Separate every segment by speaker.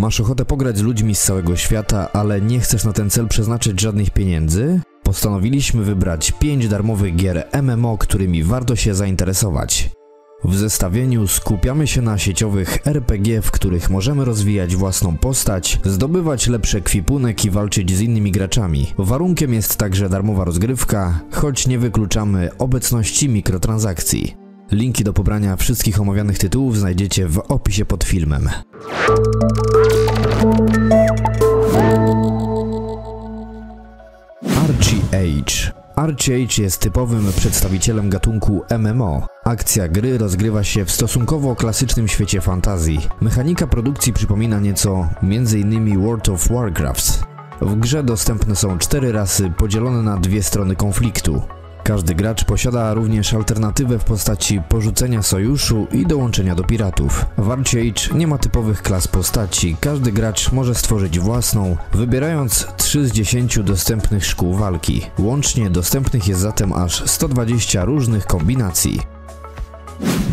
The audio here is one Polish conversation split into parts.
Speaker 1: Masz ochotę pograć z ludźmi z całego świata, ale nie chcesz na ten cel przeznaczyć żadnych pieniędzy? Postanowiliśmy wybrać 5 darmowych gier MMO, którymi warto się zainteresować. W zestawieniu skupiamy się na sieciowych RPG, w których możemy rozwijać własną postać, zdobywać lepszy ekwipunek i walczyć z innymi graczami. Warunkiem jest także darmowa rozgrywka, choć nie wykluczamy obecności mikrotransakcji. Linki do pobrania wszystkich omawianych tytułów znajdziecie w opisie pod filmem. Archie Age Archie Age jest typowym przedstawicielem gatunku MMO. Akcja gry rozgrywa się w stosunkowo klasycznym świecie fantazji. Mechanika produkcji przypomina nieco m.in. World of Warcraft. W grze dostępne są cztery rasy podzielone na dwie strony konfliktu. Każdy gracz posiada również alternatywę w postaci porzucenia sojuszu i dołączenia do piratów. W Archie Age nie ma typowych klas postaci, każdy gracz może stworzyć własną, wybierając 3 z 10 dostępnych szkół walki. Łącznie dostępnych jest zatem aż 120 różnych kombinacji.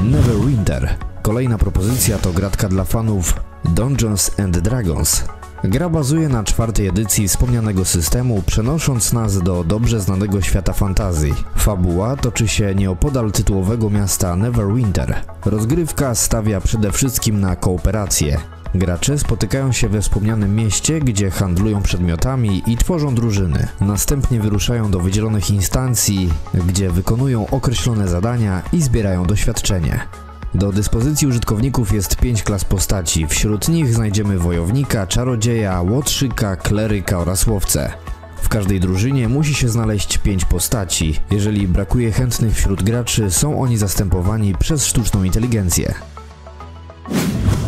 Speaker 1: Neverwinter. Kolejna propozycja to gratka dla fanów Dungeons and Dragons. Gra bazuje na czwartej edycji wspomnianego systemu, przenosząc nas do dobrze znanego świata fantazji. Fabuła toczy się nieopodal tytułowego miasta Neverwinter. Rozgrywka stawia przede wszystkim na kooperację. Gracze spotykają się we wspomnianym mieście, gdzie handlują przedmiotami i tworzą drużyny. Następnie wyruszają do wydzielonych instancji, gdzie wykonują określone zadania i zbierają doświadczenie. Do dyspozycji użytkowników jest 5 klas postaci. Wśród nich znajdziemy wojownika, czarodzieja, łotrzyka, kleryka oraz łowcę. W każdej drużynie musi się znaleźć 5 postaci. Jeżeli brakuje chętnych wśród graczy, są oni zastępowani przez sztuczną inteligencję.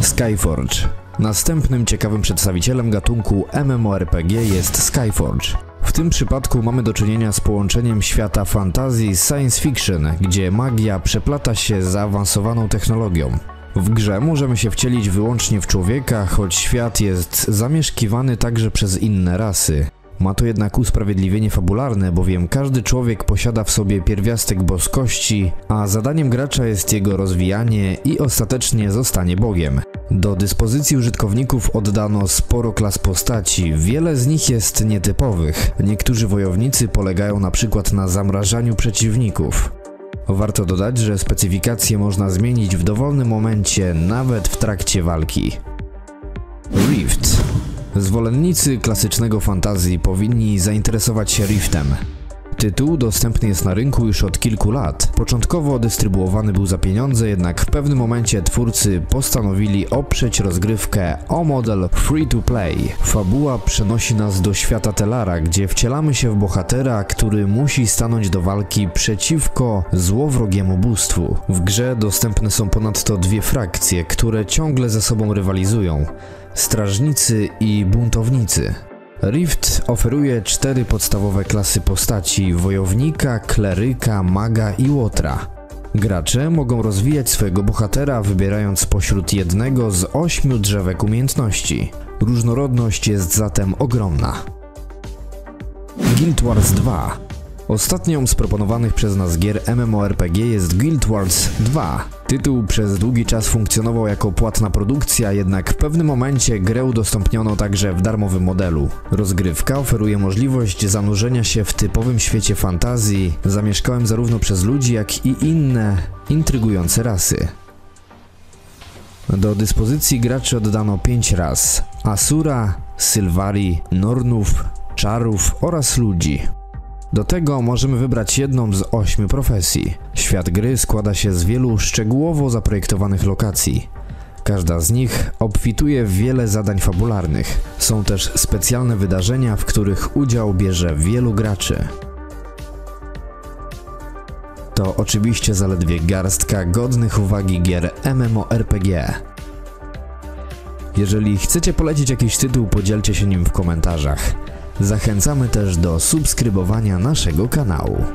Speaker 1: Skyforge. Następnym ciekawym przedstawicielem gatunku MMORPG jest Skyforge. Tym przypadku mamy do czynienia z połączeniem świata fantazji z science fiction, gdzie magia przeplata się z zaawansowaną technologią. W grze możemy się wcielić wyłącznie w człowieka, choć świat jest zamieszkiwany także przez inne rasy. Ma to jednak usprawiedliwienie fabularne, bowiem każdy człowiek posiada w sobie pierwiastek boskości, a zadaniem gracza jest jego rozwijanie i ostatecznie zostanie Bogiem. Do dyspozycji użytkowników oddano sporo klas postaci, wiele z nich jest nietypowych. Niektórzy wojownicy polegają na przykład na zamrażaniu przeciwników. Warto dodać, że specyfikację można zmienić w dowolnym momencie, nawet w trakcie walki. Rift Zwolennicy klasycznego fantazji powinni zainteresować się Riftem. Tytuł dostępny jest na rynku już od kilku lat. Początkowo dystrybuowany był za pieniądze, jednak w pewnym momencie twórcy postanowili oprzeć rozgrywkę o model free to play. Fabuła przenosi nas do świata Telara, gdzie wcielamy się w bohatera, który musi stanąć do walki przeciwko złowrogiemu bóstwu. W grze dostępne są ponadto dwie frakcje, które ciągle ze sobą rywalizują strażnicy i buntownicy. Rift oferuje cztery podstawowe klasy postaci: wojownika, kleryka, maga i łotra. Gracze mogą rozwijać swojego bohatera wybierając spośród jednego z ośmiu drzewek umiejętności. Różnorodność jest zatem ogromna. Guild Wars 2 Ostatnią z proponowanych przez nas gier MMORPG jest Guild Wars 2. Tytuł przez długi czas funkcjonował jako płatna produkcja, jednak w pewnym momencie grę udostępniono także w darmowym modelu. Rozgrywka oferuje możliwość zanurzenia się w typowym świecie fantazji, zamieszkałem zarówno przez ludzi, jak i inne intrygujące rasy. Do dyspozycji graczy oddano 5 ras: Asura, Sylwari, Nornów, Czarów oraz ludzi. Do tego możemy wybrać jedną z ośmiu profesji. Świat gry składa się z wielu szczegółowo zaprojektowanych lokacji. Każda z nich obfituje w wiele zadań fabularnych. Są też specjalne wydarzenia, w których udział bierze wielu graczy. To oczywiście zaledwie garstka godnych uwagi gier MMORPG. Jeżeli chcecie polecić jakiś tytuł, podzielcie się nim w komentarzach. Zachęcamy też do subskrybowania naszego kanału.